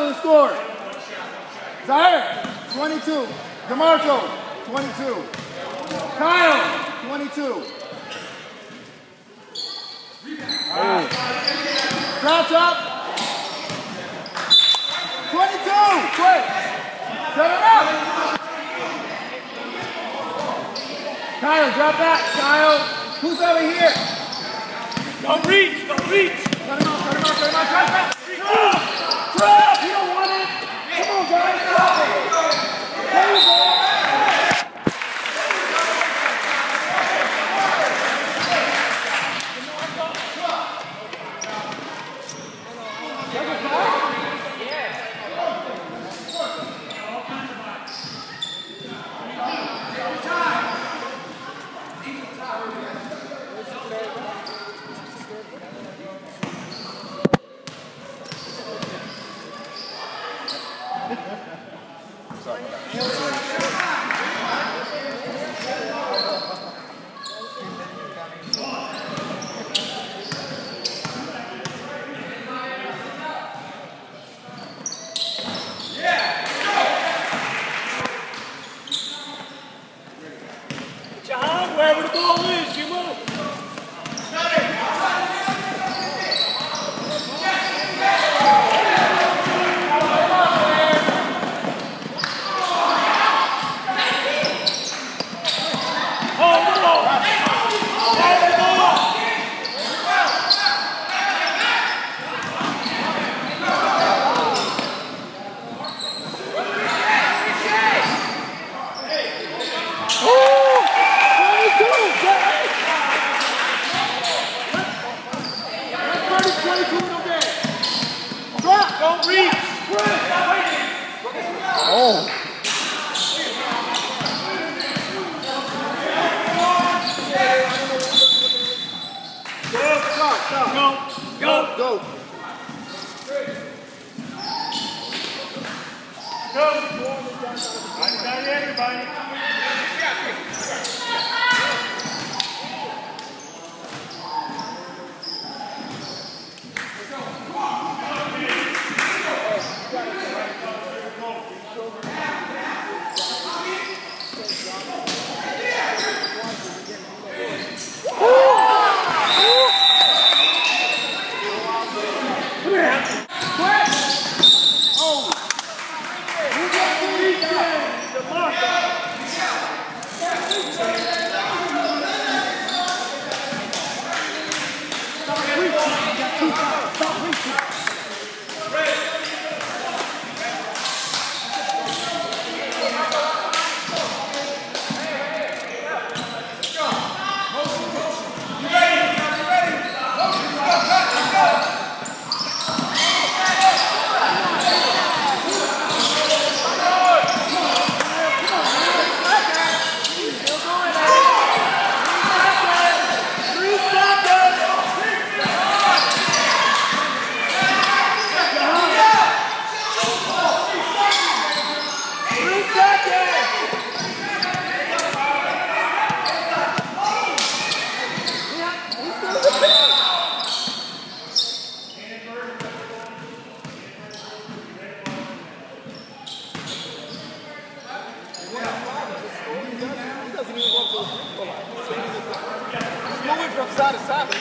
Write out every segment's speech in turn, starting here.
22 after the score. Zaire, 22. DeMarco, 22. Kyle, 22. Crouch up. 22. Quick. Set it up. Kyle, drop that. Kyle, who's over here? Don't reach, don't reach. Cut him off, cut him off, cut him off. Drop back.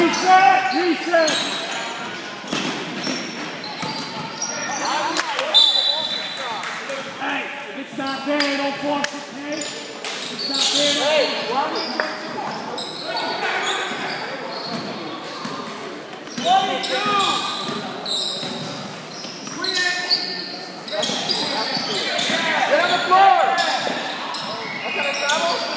Reset! Reset! Hey, if it's not there, don't force it, Nick. If it's not there, hey, why Get on the floor! I'm gonna travel!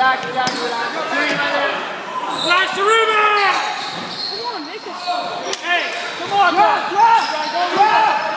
Relax, relax, relax. Flash to Ruben! Come on, make it. Hey, come on, yeah, yeah, yeah.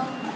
감사합니다.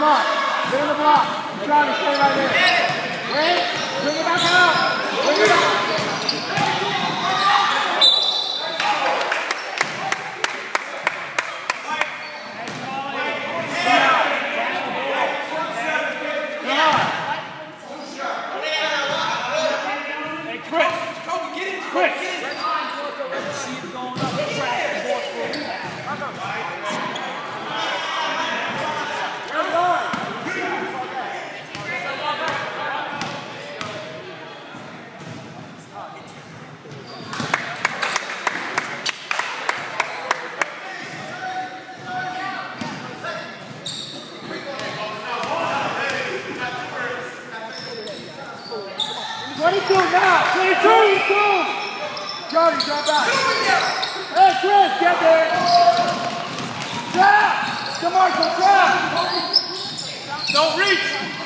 ball. Bring the ball. Charlie, stay right there. Wait. Bring it back out. Bring it back. drop back. Hey, Chris, get there. Trap! DeMarco, trap! Don't reach!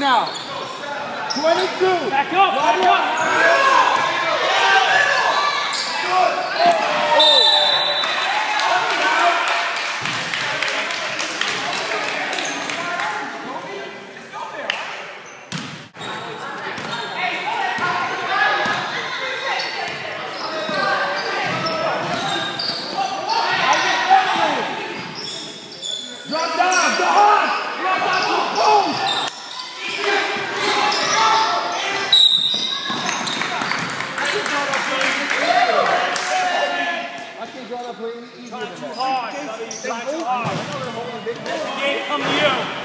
now. Come to you.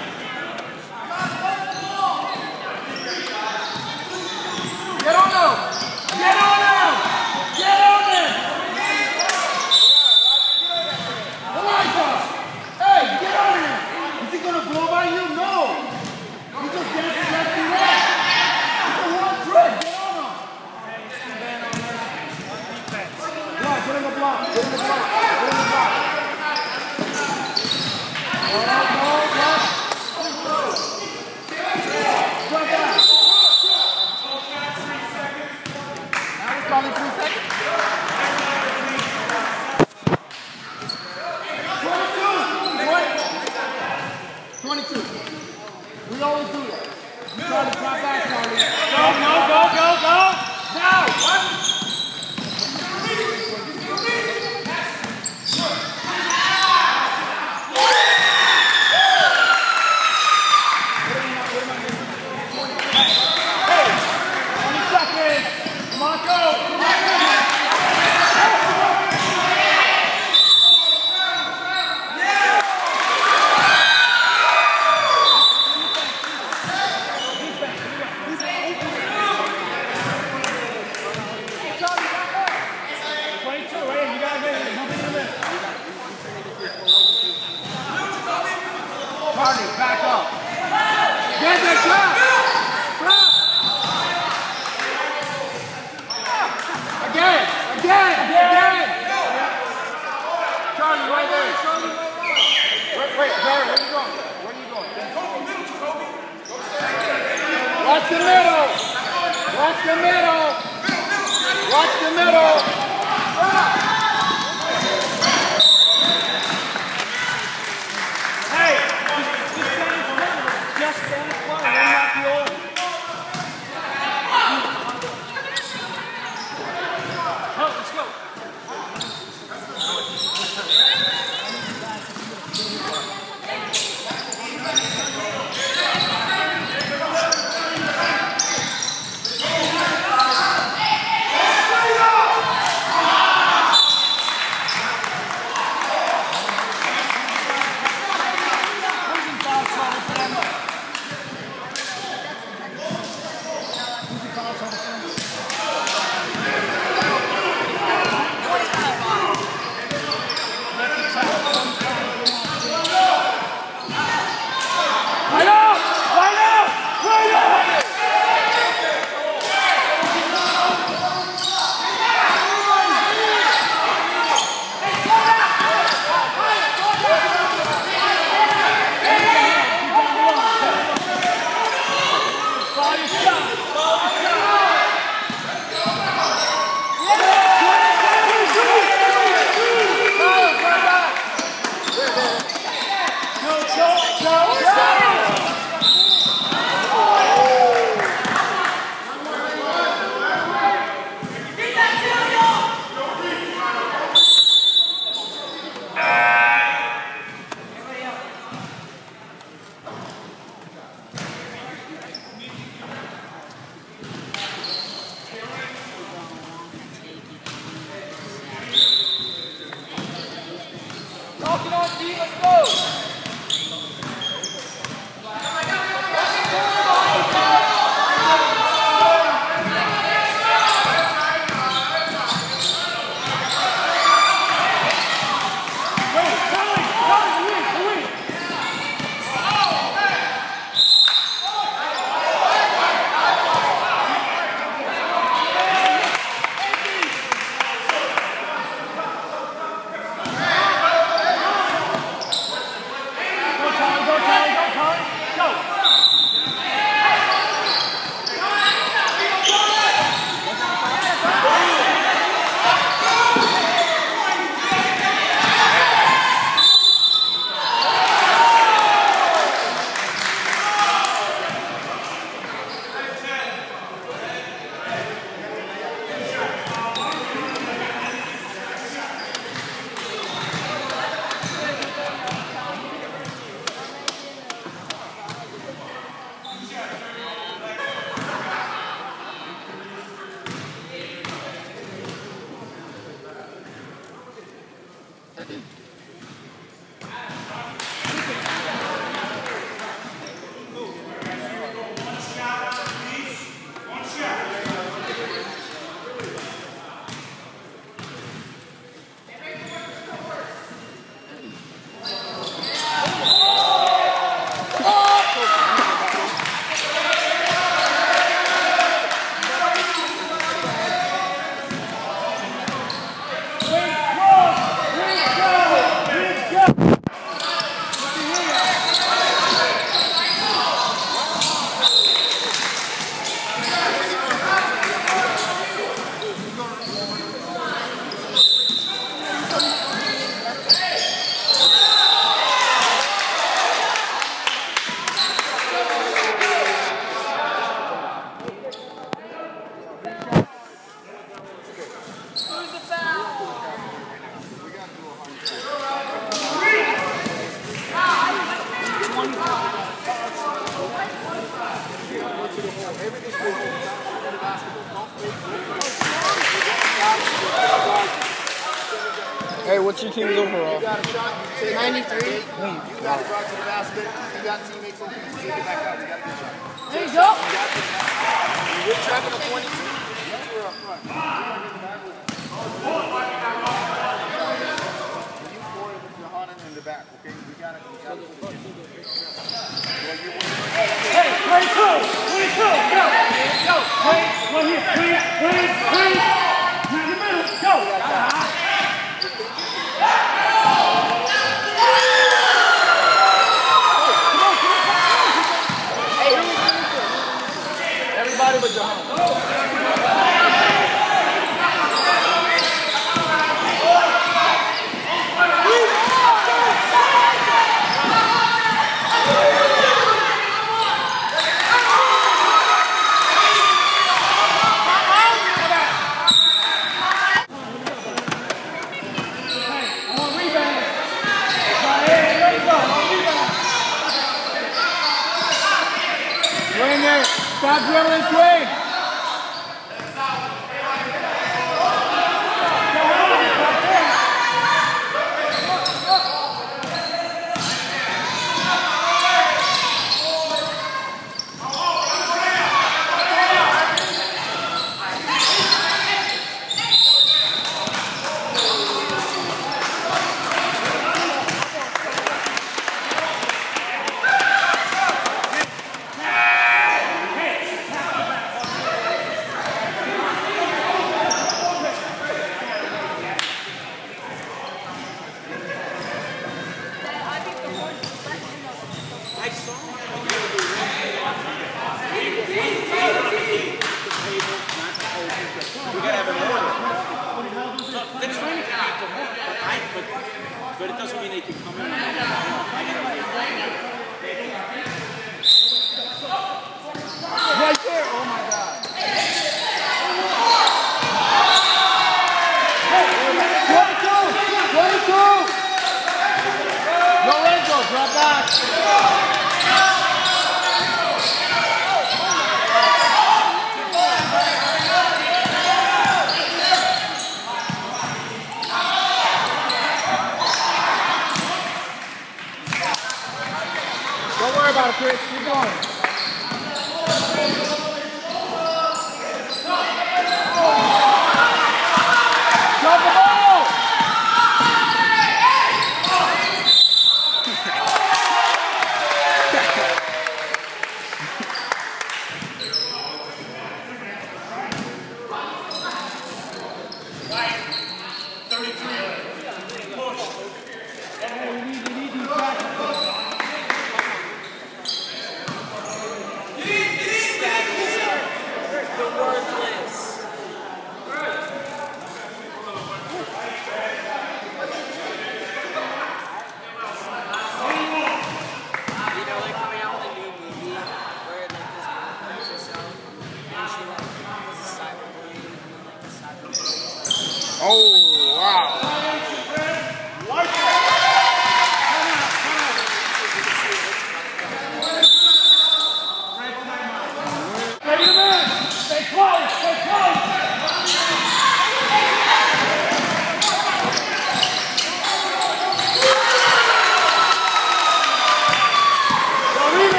Oh, wow.